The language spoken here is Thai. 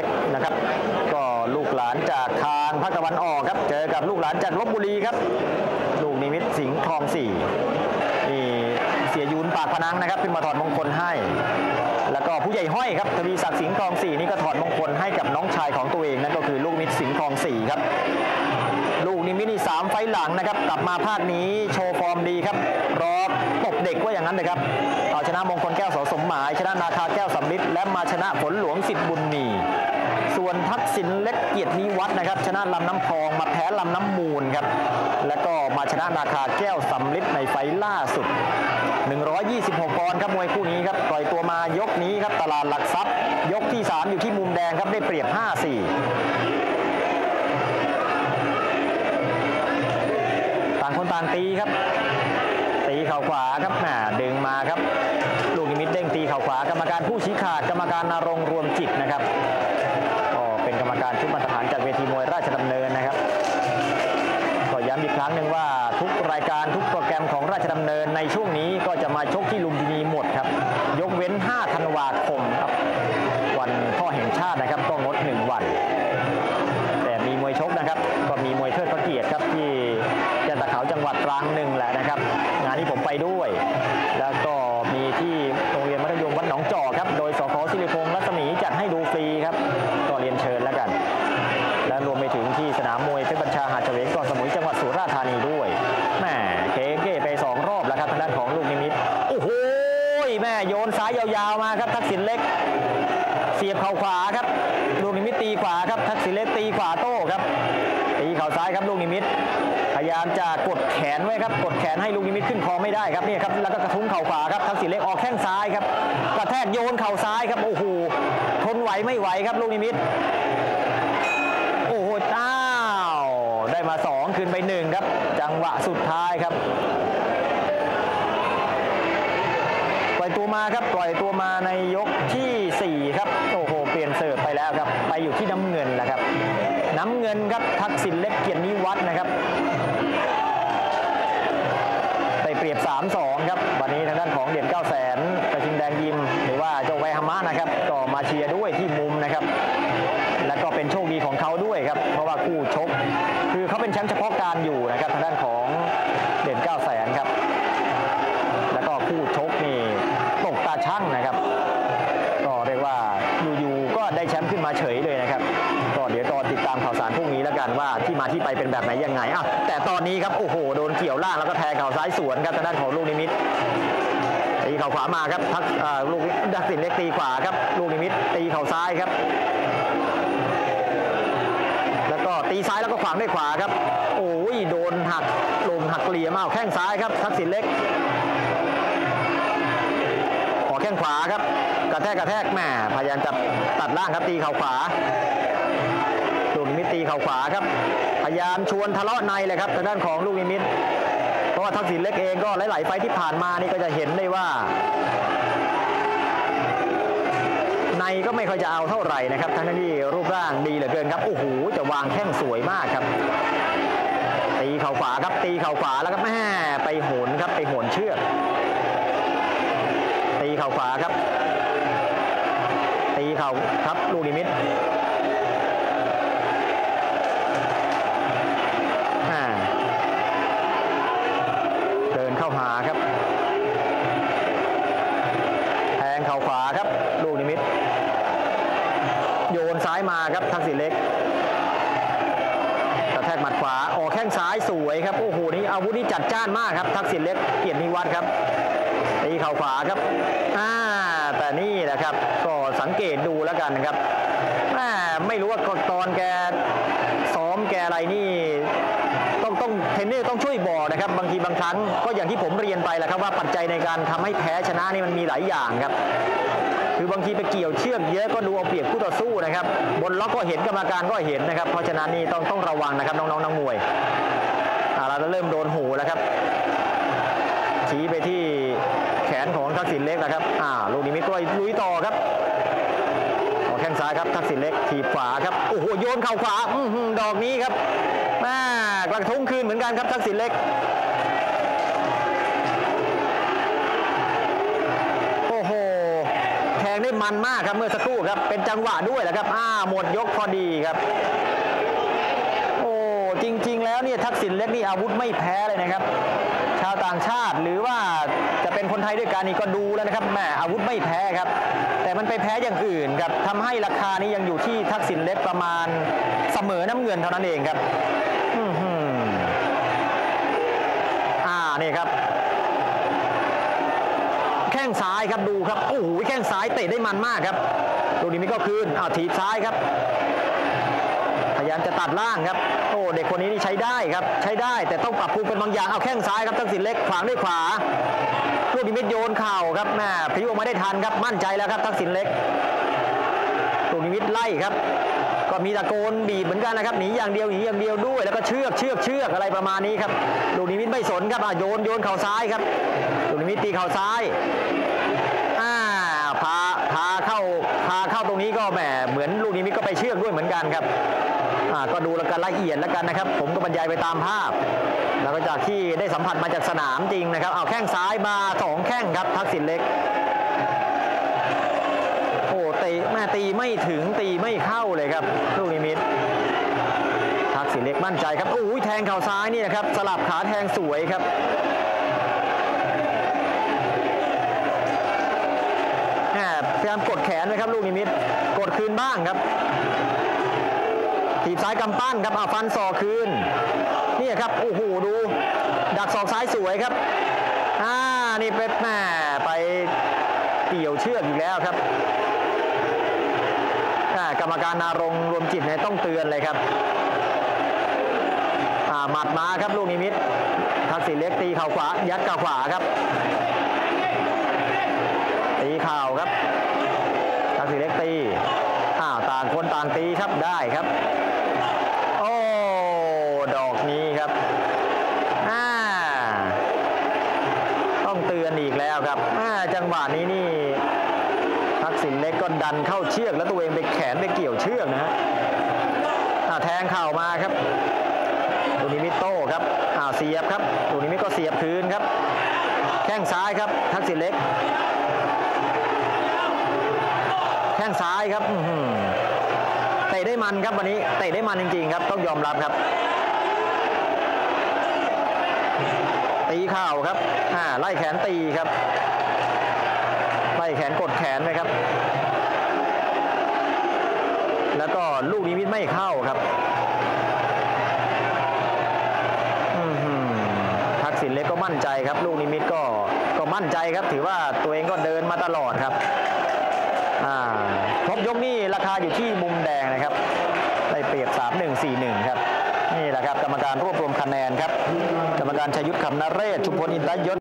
ล็กนะครับ ก็ลูกหลานจากทางภาคตะวันออกครับ เจอกับลูกหลานจากลพบุรีครับ ลูกนิมิตสิงห์คลองสี่นี่เสี่ยยูรปากพนังนะครับ ขึ้นมาถอดมงคลให้ แล้วก็ผู้ใหญ่ห้อยครับทวีศักดิ์สิงห์คลองสี่นี่ก็ถอดมงคลให้กับน้องชายของตัวเองนั่นก็คือลูกนิมิตสิงห์คลองสี่ครับ ลูกนิมิตนี่สามไฟต์หลังนะครับ กลับมาภาคนี้โชว์ฟอร์มดีครับรอตบเด็กว่าอย่างนั้นเลยครับเอาชนะมงคลแก้วสสมหมาย ชนะนาคาแก้วสำลิดและมาชนะผลหลวงสิทธิ์บุญมี ส่วนทักษิณเล็ กเกียรตินิวัฒน์นะครับ ชนะลำน้ำพองมาแพ้ลำน้ำมูลครับ แล้วก็มาชนะนาคาแก้วสำลิดในไฟล่าสุด 126 ปอนด์ครับมวยคู่นี้ครับปล่อยตัวมายกนี้ครับตลาดหลักทรัพย์ ยกที่ 3 อยู่ที่มุมแดงครับได้เปรียบ 5-4 ต่างคนต่างตีครับ ตีเข่าขวาครับแหมดึงมาครับ ลูกนิมิตเด้งตีเข่าขวากรรมการผู้ชี้ขาดกรรมการนรงรวมจิตนะครับ รังหนึ่งแหละนะครับ งานนี้ผมไปด้วย แล้วก็มีที่โรงเรียนมัธยมวัดหนองจอกครับ โดยสขศิริพงษ์รัศมีจัดให้ดูฟรีครับก็เรียนเชิญแล้วกัน และรวมไปถึงที่สนามมวยเพชรบัญชาหาดเฉวงเกาะสมุยจังหวัดสุราษฎร์ธานีด้วยแม่เคเก้ไปสองรอบแล้วครับทางด้านของลูกนิมิตโอ้โหแหมโยนซ้ายยาวๆมาครับทักษิณเล็ก เสียบเข่าขวาครับลูกนิมิตตีขวาครับทักษิณเล็กตีขวาโต้ครับ ข่าซ้ายครับลูกนิมิตพยายามจะกดแขนไว้ครับ กดแขนให้ลูกนิมิตขึ้นคอไม่ได้ครับนี่ครับแล้วก็กระทุ้งเข่าขวาครับทักษิณเล็กออกแข้งซ้ายครับกระแทกโยนเข่าซ้ายครับโอ้โหทนไหวไม่ไหวครับลูกนิมิตโอ้โหอ้าวได้มาสองคืนไปหนึ่งครับ จังหวะสุดท้ายครับปล่อยตัวมาครับปล่อยตัวมาในยกทีสี่4 ครับโอ้โหเปลี่ยนเสิร์ฟไปแล้วครับ ไปอยู่ที่น้ำเงินแล้วครับ น้ำเงินครับทักษิณเล็กเกียรตินิวัฒน์นะครับได้เปรียบ 3-2 ครับ วันนี้ทางด้านของเด่น9 0 0 0 0นกระทิงแดงยิม หรือว่าเจ้าไวฮามะนะครับ ก็มาเชียร์ด้วยที่มุมนะครับ และก็เป็นโชคดีของเขาด้วยครับ เพราะว่าคู่ชก คือเขาเป็นแชมป์เฉพาะการอยู่นะครับทางด้านของเด่น9 0 0 0 0นครับ แล้วก็คู่ชกนี่ตกตาช่างนะครับ ก็เรียกว่าอยู่ๆก็ได้แชมป์ขึ้นมาเฉยเลยนะครับามข่าวสารพรุ่งนี้แล้วกันว่าที่มาที่ไปเป็นแบบไหนยังไงอะแต่ตอนนี้ครับโอ้โหโดนเกี่ยวล่างแล้วก็แทงเข่าซ้ายสวนครับทางด้านของลูกนิมิตตีเข่าขวามาครับทักลูกดักสินเล็กตีขวาครับลูกนิมิตตีเข่าซ้ายครับ แล้วก็ตีซ้ายแล้วก็ขวางด้วยขวาครับโอ้ยโดนหักลงหักเหลี่ยมเอาแข้งซ้ายครับทักษิณเล็กออแข้งขวาครับกระแทกกระแทกแม่พยายามจะตัดล่างครับตีเข่าขวา ลูกนิมิตีเข่าขวาครับ พยายามชวนทะเลาะในเลยครับทางด้านของลูกนิมิต เพราะว่าทักษิณเล็กเองก็หลาย ๆ ไฟท์ที่ผ่านมานี่ก็จะเห็นได้ว่า ในก็ไม่ค่อยจะเอาเท่าไหร่นะครับทั้งที่รูปร่างดีเหลือเกินครับโอ้โหจะวางแข้งสวยมากครับ ตีเข่าขวาครับตีเข่าขวาแล้วก็แม่ไปโหนครับไปโหนเชือกตีเข่าขวาครับ ตีเข่าครับลูกนิมิต เล็กกระแทกหมัดขวาออกแข้งซ้ายสวยครับโอ้โหนี่อาวุธนี่จัดจ้านมากครับ ทักษิณเล็กเกียรตินิวัฒน์ครับตีเข่าขวาครับอ่าแต่นี่แหละครับ ก็สังเกตดูแล้วกันครับแหมไม่รู้ว่าตอนแกซ้อมแกอะไรนี่ต้องต้องเทรนเนอร์ต้องช่วยบอกนะครับ บางทีบางครั้งก็อย่างที่ผมเรียนไปแหละครับว่าปัจจัยในการทำให้แพ้ชนะนี่มันมีหลายอย่างครับ คือบางทีไปเกี่ยวเชือกเยอะก็ดูเอาเปรียบคู่ต่อสู้นะครับ บนล็อกก็เห็นกรรมการก็เห็นนะครับ เพราะฉะนั้นนี่ต้องต้องระวังนะครับน้องๆนักมวยอ่าเราเริ่มโดนหูแล้วครับ ชี้ไปที่แขนของทักษิณเล็กนะครับอ่าลูกนี้มิตรก็ลุยต่อครับออกแข้งซ้ายครับทักษิณเล็กถีบขวาครับโอ้โหโยนเข่าขวาอดอกนี้ครับแม่กระทุ้งคืนเหมือนกันครับทักษิณเล็ก งได้มันมากครับเมื่อสักครู่ครับ เป็นจังหวะด้วยแหละครับอ้าหมดยกพอดีครับ โอ้จริง ๆ แล้วเนี่ยทักษิณเล็กนี่อาวุธไม่แพ้เลยนะครับ ชาวต่างชาติหรือว่าจะเป็นคนไทยด้วยกันนี่ก็ดูแล้วนะครับแหมอาวุธไม่แพ้ครับ แต่มันไปแพ้อย่างอื่นครับทำให้ราคานี้ยังอยู่ที่ทักษิณเล็กประมาณเสมอน้ำเงินเท่านั้นเองครับอือฮึอ่านี่ครับ งซ้ายครับดูครับโอ้โหแข้งซ้ายเตะได้มันมากครับลูกนี้ก็คืนอ้าวถีบซ้ายครับ พยายามจะตัดล่างครับ โอ้เด็กคนนี้นี่ใช้ได้ครับ ใช้ได้แต่ต้องปรับปรุงเป็นบางอย่างเอาแข้งซ้ายครับทักษิณเล็กขวางด้วยขวาลูกนิมิตโยนเข่าครับแม่พลิวออกมาได้ทันครับมั่นใจแล้วครับทักษิณเล็กลูกนิมิตไล่ครับ ก็มีตะโกนบีบเหมือนกันนะครับหนีอย่างเดียวหนีอย่างเดียวด้วยแล้วก็เชือกเชือกเชือกอะไรประมาณนี้ครับลูกนิมิตไม่สนครับอะโยนโยนเข่าซ้ายครับลูกนิมิตตีเข่าซ้ายอ่าพาพาเข้า พาเข้าตรงนี้ก็แหมเหมือนลูกนิมิตก็ไปเชือกด้วยเหมือนกันครับอ่าก็ดูแล้วกันละเอียดแล้วกันนะครับ ผมก็บรรยายไปตามภาพ แล้วก็จากที่ได้สัมผัสมาจากสนามจริงนะครับเอาแข้งซ้ายมาสองแข้งครับทักษิณเล็กโอ้ตีแม่ตีไม่ถึงตีไม่เข้าเลยครับลูกนิมิตทักษิณเล็กมั่นใจครับโอ้ยแทงเข่าซ้ายนี่นะครับสลับขาแทงสวยครับ พยายามกดแขนนะครับลูกนิมิตกดคืนบ้างครับถีบซ้ายกำปั้นครับเอาฟันศอกคืนนี่ครับโอ้โหดู ดักศอกซ้ายสวยครับอ่านี่เป็นแม่ไปเกี่ยวเชือกอีกแล้วครับกรรมการนารงรวมจิตเนี่ยต้องเตือนเลยครับหมัดมาครับลูกนิมิตทักษิณเล็กตีเข่าขวายัดเข่าขวาครับ ตีเข่าครับ ทักษิณเล็กตีอ้าวต่างคนต่างตีครับได้ครับ โอ้ดอกนี้ครับอ่าต้องเตือนอีกแล้วครับอ่าจังหวะนี้นี่ทักษิณเล็กก็ดันเข้าเชือกแล้วตัวเองไปแขนไปเกี่ยวเชือกนะฮะอ่าแทงเข่ามาครับลูกนิมิตโต้ครับอ้าวเสียบครับลูกนิมิตก็เสียบคืนครับ แข้งซ้ายครับทักษิณเล็ก ซ้ายครับเตะได้มันครับวันนี้เตะได้มันจริงๆครับ ต้องยอมรับครับ ตีเข่าครับอ่าไล่แขนตีครับ ไล่แขนกดแขนนะครับ แล้วก็ลูกนิมิตไม่เข้าครับอื้อหือทักษิณเล็กก็มั่นใจครับ ลูกนิมิตก็ก็มั่นใจครับ ถือว่าตัวเองก็เดินมาตลอดครับ ครบยกนี่ราคาอยู่ที่มุมแดงนะครับ ได้เปรียบ 3141 ครับ นี่แหละครับ กรรมการรวบรวมคะแนนครับ กรรมการชยุทธคำนเรศ ชุมพลอินทรยศ